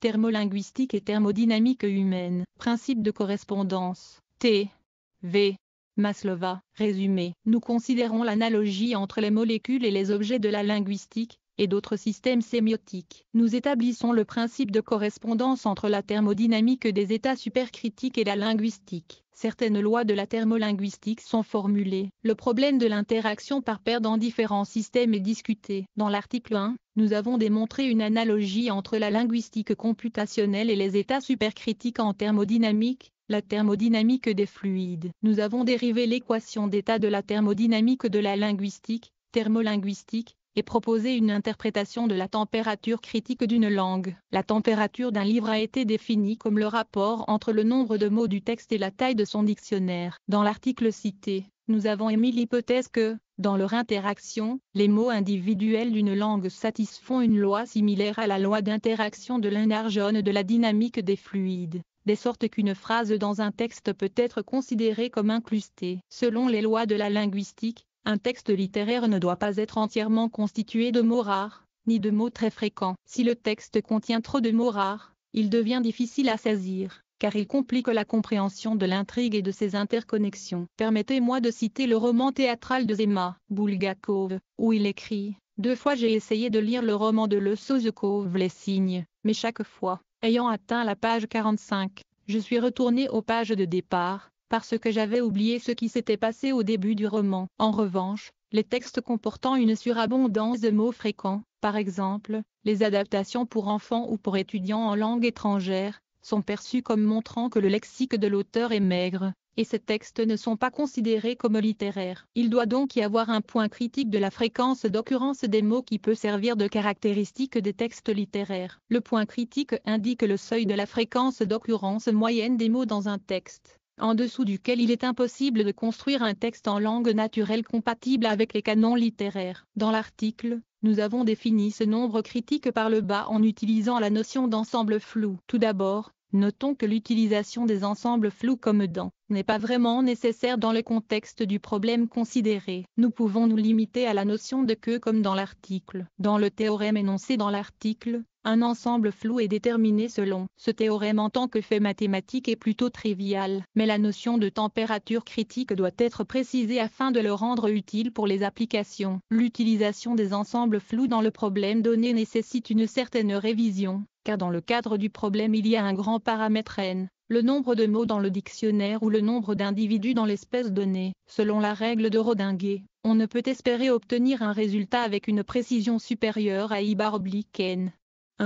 thermolinguistique et thermodynamique humaine, principe de correspondance, T. V. Maslova, résumé. Nous considérons l'analogie entre les molécules et les objets de la linguistique, et d'autres systèmes sémiotiques. Nous établissons le principe de correspondance entre la thermodynamique des états supercritiques et la linguistique. Certaines lois de la thermolinguistique sont formulées. Le problème de l'interaction par paire dans différents systèmes est discuté. Dans l'article 1, nous avons démontré une analogie entre la linguistique computationnelle et les états supercritiques en thermodynamique, la thermodynamique des fluides. Nous avons dérivé l'équation d'état de la thermodynamique de la linguistique, thermolinguistique, et proposer une interprétation de la température critique d'une langue. La température d'un livre a été définie comme le rapport entre le nombre de mots du texte et la taille de son dictionnaire. Dans l'article cité, nous avons émis l'hypothèse que, dans leur interaction, les mots individuels d'une langue satisfont une loi similaire à la loi d'interaction de l'énergone de la dynamique des fluides de sorte qu'une phrase dans un texte peut être considérée comme incrustée. Selon les lois de la linguistique, un texte littéraire ne doit pas être entièrement constitué de mots rares, ni de mots très fréquents. Si le texte contient trop de mots rares, il devient difficile à saisir, car il complique la compréhension de l'intrigue et de ses interconnexions. Permettez-moi de citer le roman théâtral de Zema, Bulgakov, où il écrit Deux fois j'ai essayé de lire le roman de Le Sozekov Les Signes, mais chaque fois, ayant atteint la page 45, je suis retourné aux pages de départ, parce que j'avais oublié ce qui s'était passé au début du roman. En revanche, les textes comportant une surabondance de mots fréquents, par exemple, les adaptations pour enfants ou pour étudiants en langue étrangère, sont perçus comme montrant que le lexique de l'auteur est maigre, et ces textes ne sont pas considérés comme littéraires. Il doit donc y avoir un point critique de la fréquence d'occurrence des mots qui peut servir de caractéristique des textes littéraires. Le point critique indique le seuil de la fréquence d'occurrence moyenne des mots dans un texte en dessous duquel il est impossible de construire un texte en langue naturelle compatible avec les canons littéraires. Dans l'article, nous avons défini ce nombre critique par le bas en utilisant la notion d'ensemble flou. Tout d'abord, notons que l'utilisation des ensembles flous comme dans n'est pas vraiment nécessaire dans le contexte du problème considéré. Nous pouvons nous limiter à la notion de que comme dans l'article. Dans le théorème énoncé dans l'article, un ensemble flou est déterminé selon ce théorème en tant que fait mathématique est plutôt trivial, mais la notion de température critique doit être précisée afin de le rendre utile pour les applications. L'utilisation des ensembles flous dans le problème donné nécessite une certaine révision, car dans le cadre du problème il y a un grand paramètre n, le nombre de mots dans le dictionnaire ou le nombre d'individus dans l'espèce donnée. Selon la règle de Rodinguet, on ne peut espérer obtenir un résultat avec une précision supérieure à I bar oblique n.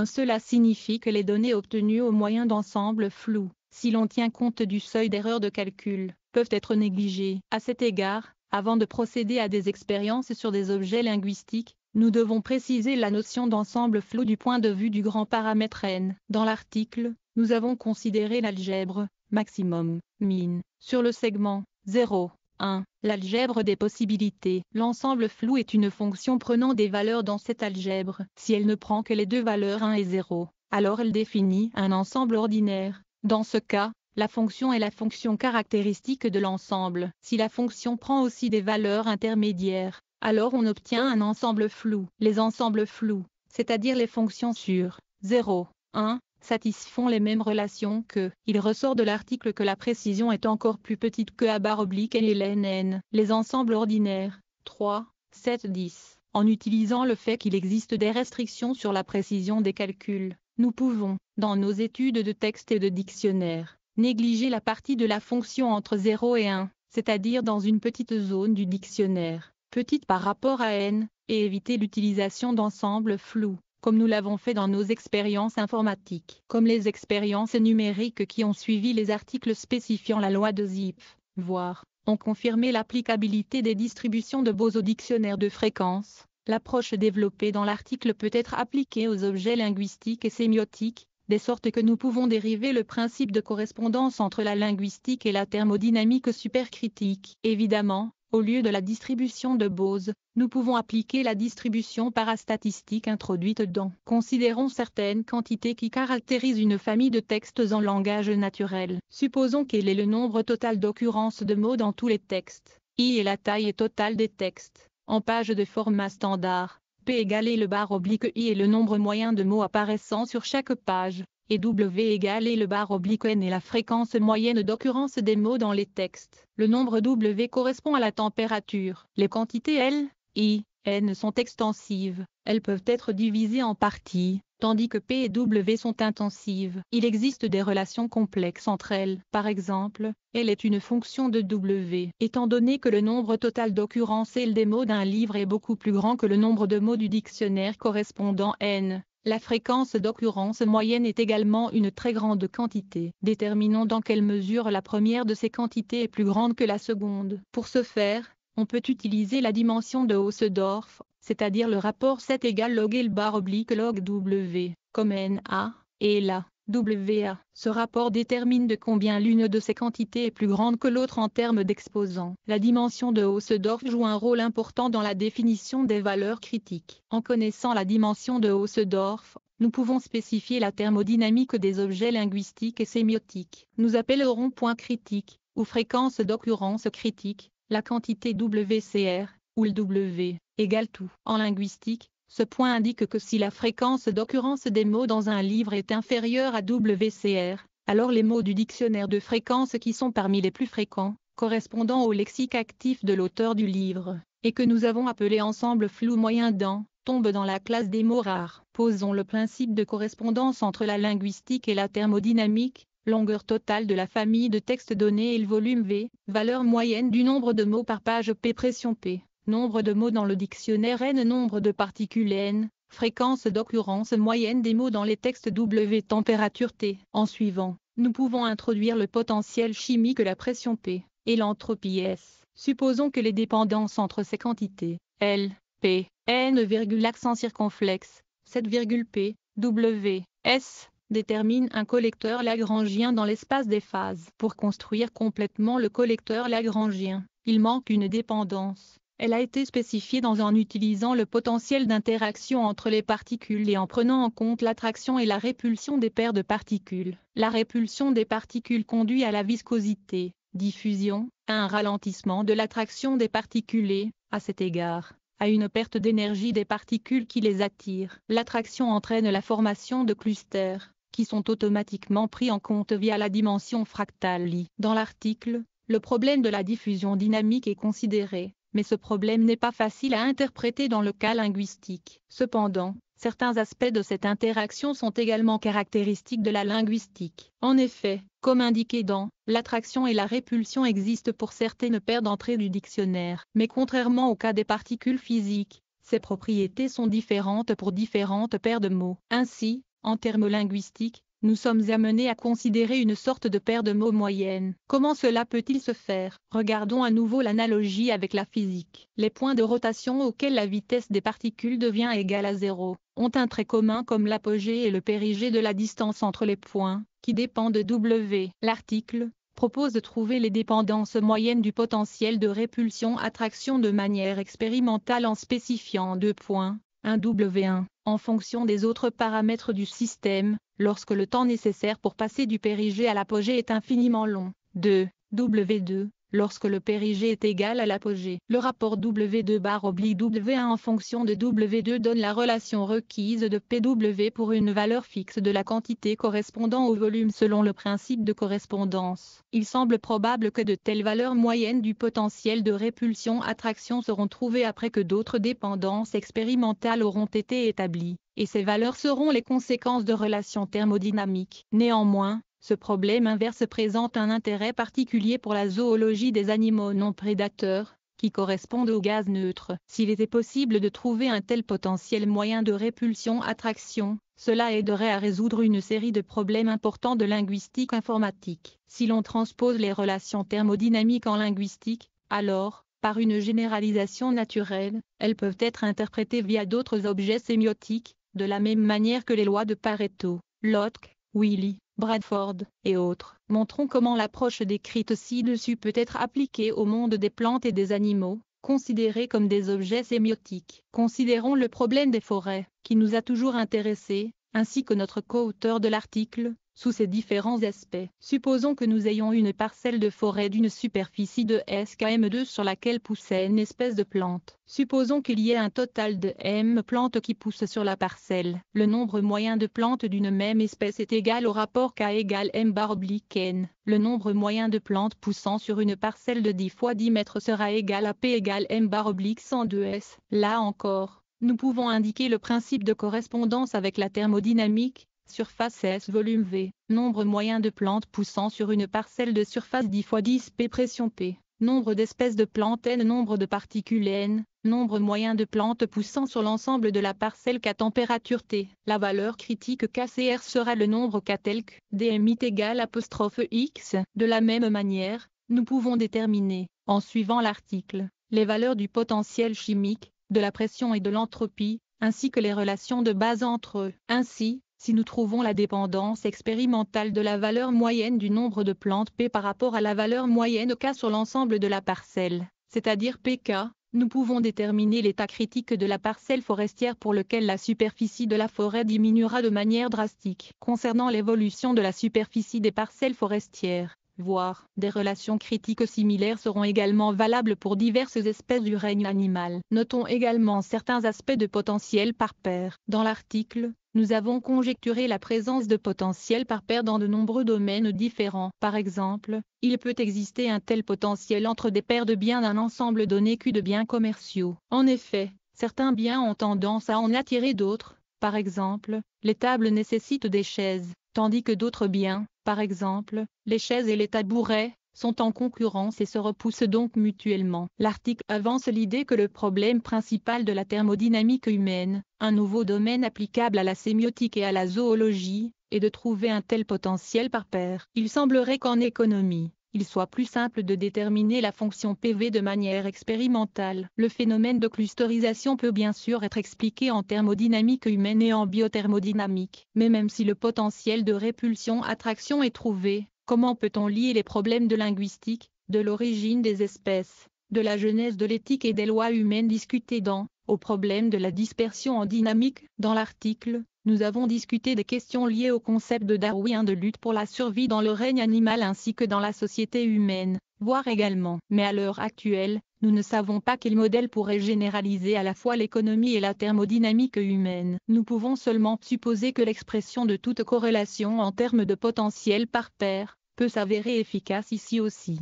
Cela signifie que les données obtenues au moyen d'ensembles flous, si l'on tient compte du seuil d'erreur de calcul, peuvent être négligées. À cet égard, avant de procéder à des expériences sur des objets linguistiques, nous devons préciser la notion d'ensemble flou du point de vue du grand paramètre n. Dans l'article, nous avons considéré l'algèbre maximum, min, sur le segment 0, 1. L'algèbre des possibilités. L'ensemble flou est une fonction prenant des valeurs dans cette algèbre. Si elle ne prend que les deux valeurs 1 et 0, alors elle définit un ensemble ordinaire. Dans ce cas, la fonction est la fonction caractéristique de l'ensemble. Si la fonction prend aussi des valeurs intermédiaires, alors on obtient un ensemble flou. Les ensembles flous, c'est-à-dire les fonctions sur 0, 1, satisfont les mêmes relations que, il ressort de l'article que la précision est encore plus petite que A barre oblique et LNN. Les ensembles ordinaires, 3, 7, 10. En utilisant le fait qu'il existe des restrictions sur la précision des calculs, nous pouvons, dans nos études de texte et de dictionnaire, négliger la partie de la fonction entre 0 et 1, c'est-à-dire dans une petite zone du dictionnaire, petite par rapport à n, et éviter l'utilisation d'ensembles flous comme nous l'avons fait dans nos expériences informatiques, comme les expériences numériques qui ont suivi les articles spécifiant la loi de Zipf, voire, ont confirmé l'applicabilité des distributions de Bose au dictionnaire de fréquences. L'approche développée dans l'article peut être appliquée aux objets linguistiques et sémiotiques, de sorte que nous pouvons dériver le principe de correspondance entre la linguistique et la thermodynamique supercritique. Évidemment, au lieu de la distribution de Bose, nous pouvons appliquer la distribution parastatistique introduite dans. Considérons certaines quantités qui caractérisent une famille de textes en langage naturel. Supposons quel est le nombre total d'occurrences de mots dans tous les textes. I est la taille totale des textes. En page de format standard, P égale le bar oblique I est le nombre moyen de mots apparaissant sur chaque page. Et W égale et le bar oblique n est la fréquence moyenne d'occurrence des mots dans les textes. Le nombre W correspond à la température. Les quantités L, I, N sont extensives. Elles peuvent être divisées en parties, tandis que P et W sont intensives. Il existe des relations complexes entre elles. Par exemple, L est une fonction de W. Étant donné que le nombre total d'occurrences L des mots d'un livre est beaucoup plus grand que le nombre de mots du dictionnaire correspondant N, la fréquence d'occurrence moyenne est également une très grande quantité. Déterminons dans quelle mesure la première de ces quantités est plus grande que la seconde. Pour ce faire, on peut utiliser la dimension de Hausdorff, c'est-à-dire le rapport 7 égale log L bar oblique log W, comme NA, et la WA. Ce rapport détermine de combien l'une de ces quantités est plus grande que l'autre en termes d'exposants. La dimension de Hausdorff joue un rôle important dans la définition des valeurs critiques. En connaissant la dimension de Hausdorff, nous pouvons spécifier la thermodynamique des objets linguistiques et sémiotiques. Nous appellerons point critique, ou fréquence d'occurrence critique, la quantité WCR, où le W égale tout. En linguistique, ce point indique que si la fréquence d'occurrence des mots dans un livre est inférieure à WCR, alors les mots du dictionnaire de fréquence qui sont parmi les plus fréquents, correspondant au lexique actif de l'auteur du livre, et que nous avons appelé ensemble flou moyen dent, tombent dans la classe des mots rares. Posons le principe de correspondance entre la linguistique et la thermodynamique, longueur totale de la famille de textes donnés et le volume V, valeur moyenne du nombre de mots par page P pression P nombre de mots dans le dictionnaire n, nombre de particules n, fréquence d'occurrence moyenne des mots dans les textes W, température T. En suivant, nous pouvons introduire le potentiel chimique la pression P et l'entropie S. Supposons que les dépendances entre ces quantités L, P, N, accent circonflexe, 7, P, W, S, déterminent un collecteur lagrangien dans l'espace des phases. Pour construire complètement le collecteur lagrangien, il manque une dépendance. Elle a été spécifiée dans en utilisant le potentiel d'interaction entre les particules et en prenant en compte l'attraction et la répulsion des paires de particules. La répulsion des particules conduit à la viscosité, diffusion, à un ralentissement de l'attraction des particules et, à cet égard, à une perte d'énergie des particules qui les attirent. L'attraction entraîne la formation de clusters, qui sont automatiquement pris en compte via la dimension fractale. Dans l'article, le problème de la diffusion dynamique est considéré, mais ce problème n'est pas facile à interpréter dans le cas linguistique. Cependant, certains aspects de cette interaction sont également caractéristiques de la linguistique. En effet, comme indiqué dans L'attraction et la répulsion existent pour certaines paires d'entrées du dictionnaire, mais contrairement au cas des particules physiques, ces propriétés sont différentes pour différentes paires de mots. Ainsi, en termes linguistiques, nous sommes amenés à considérer une sorte de paire de mots moyenne. Comment cela peut-il se faire? Regardons à nouveau l'analogie avec la physique. Les points de rotation auxquels la vitesse des particules devient égale à zéro ont un trait commun comme l'apogée et le périgée de la distance entre les points, qui dépend de W. L'article propose de trouver les dépendances moyennes du potentiel de répulsion-attraction de manière expérimentale en spécifiant deux points, un W1, en fonction des autres paramètres du système, lorsque le temps nécessaire pour passer du périgée à l'apogée est infiniment long. 2. W2, lorsque le périgée est égal à l'apogée. Le rapport W2 bar oblique W1 en fonction de W2 donne la relation requise de PW pour une valeur fixe de la quantité correspondant au volume selon le principe de correspondance. Il semble probable que de telles valeurs moyennes du potentiel de répulsion-attraction seront trouvées après que d'autres dépendances expérimentales auront été établies et ces valeurs seront les conséquences de relations thermodynamiques. Néanmoins, ce problème inverse présente un intérêt particulier pour la zoologie des animaux non prédateurs, qui correspondent aux gaz neutres. S'il était possible de trouver un tel potentiel moyen de répulsion-attraction, cela aiderait à résoudre une série de problèmes importants de linguistique informatique. Si l'on transpose les relations thermodynamiques en linguistique, alors, par une généralisation naturelle, elles peuvent être interprétées via d'autres objets sémiotiques, de la même manière que les lois de Pareto, Lotk, Willy, Bradford, et autres, montrons comment l'approche décrite ci-dessus peut être appliquée au monde des plantes et des animaux, considérés comme des objets sémiotiques. Considérons le problème des forêts, qui nous a toujours intéressés, ainsi que notre co-auteur de l'article, sous ses différents aspects. Supposons que nous ayons une parcelle de forêt d'une superficie de SKM2 sur laquelle poussait une espèce de plante. Supposons qu'il y ait un total de M plantes qui poussent sur la parcelle. Le nombre moyen de plantes d'une même espèce est égal au rapport K égale M bar oblique N. Le nombre moyen de plantes poussant sur une parcelle de 10 fois 10 mètres sera égal à P égale M bar oblique 102S. Là encore, nous pouvons indiquer le principe de correspondance avec la thermodynamique, surface S volume V, nombre moyen de plantes poussant sur une parcelle de surface 10 x 10 P pression P, nombre d'espèces de plantes N, nombre de particules N, nombre moyen de plantes poussant sur l'ensemble de la parcelle K température T. La valeur critique KCR sera le nombre K tel que DMIT égale apostrophe X. De la même manière, nous pouvons déterminer, en suivant l'article, les valeurs du potentiel chimique, de la pression et de l'entropie, ainsi que les relations de base entre eux. Ainsi, si nous trouvons la dépendance expérimentale de la valeur moyenne du nombre de plantes P par rapport à la valeur moyenne K sur l'ensemble de la parcelle, c'est-à-dire PK, nous pouvons déterminer l'état critique de la parcelle forestière pour lequel la superficie de la forêt diminuera de manière drastique. Concernant l'évolution de la superficie des parcelles forestières, voire des relations critiques similaires seront également valables pour diverses espèces du règne animal. Notons également certains aspects de potentiel par paire. Dans l'article, nous avons conjecturé la présence de potentiel par paire dans de nombreux domaines différents. Par exemple, il peut exister un tel potentiel entre des paires de biens d'un ensemble donné Q de biens commerciaux. En effet, certains biens ont tendance à en attirer d'autres. Par exemple, les tables nécessitent des chaises, tandis que d'autres biens, par exemple, les chaises et les tabourets, sont en concurrence et se repoussent donc mutuellement. L'article avance l'idée que le problème principal de la thermodynamique humaine, un nouveau domaine applicable à la sémiotique et à la zoologie, est de trouver un tel potentiel par paire. Il semblerait qu'en économie, il soit plus simple de déterminer la fonction PV de manière expérimentale. Le phénomène de clusterisation peut bien sûr être expliqué en thermodynamique humaine et en biothermodynamique. Mais même si le potentiel de répulsion-attraction est trouvé, comment peut-on lier les problèmes de linguistique, de l'origine des espèces, de la genèse de l'éthique et des lois humaines discutées dans, au problème de la dispersion en dynamique, dans l'article, nous avons discuté des questions liées au concept de Darwin de lutte pour la survie dans le règne animal ainsi que dans la société humaine, voire également. Mais à l'heure actuelle, nous ne savons pas quel modèle pourrait généraliser à la fois l'économie et la thermodynamique humaine. Nous pouvons seulement supposer que l'expression de toute corrélation en termes de potentiel par paire peut s'avérer efficace ici aussi.